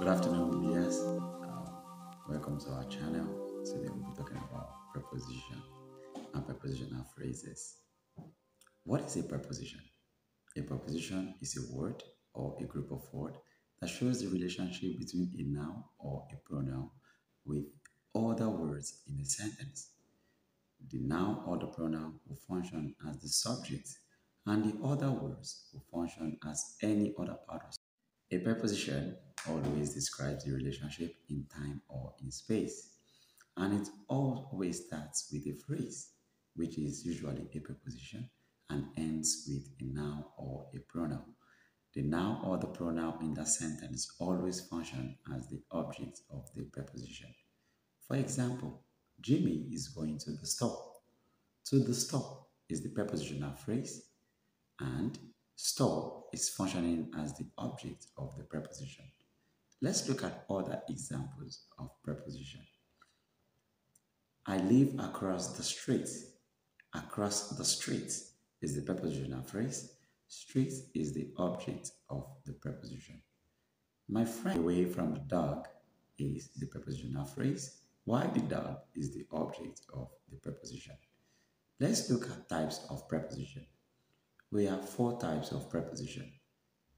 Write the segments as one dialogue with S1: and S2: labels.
S1: Good afternoon, viewers. Um, welcome to our channel. Today we'll be talking about preposition and prepositional phrases. What is a preposition? A preposition is a word or a group of words that shows the relationship between a noun or a pronoun with other words in a sentence. The noun or the pronoun will function as the subject and the other words will function as any other part of a preposition always describes the relationship in time or in space, and it always starts with a phrase, which is usually a preposition, and ends with a noun or a pronoun. The noun or the pronoun in that sentence always function as the object of the preposition. For example, Jimmy is going to the store. To the store is the prepositional phrase, and store is functioning as the object of the preposition. Let's look at other examples of preposition. I live across the street. Across the street is the prepositional phrase. Street is the object of the preposition. My friend away from the dog is the prepositional phrase, while the dog is the object of the preposition. Let's look at types of preposition. We have four types of preposition.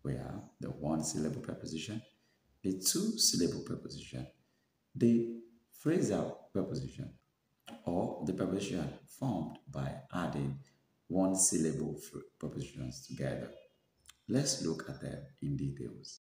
S1: We have the one syllable preposition, the two syllable preposition, the phrasal preposition, or the preposition formed by adding one syllable prepositions together. Let's look at them in details.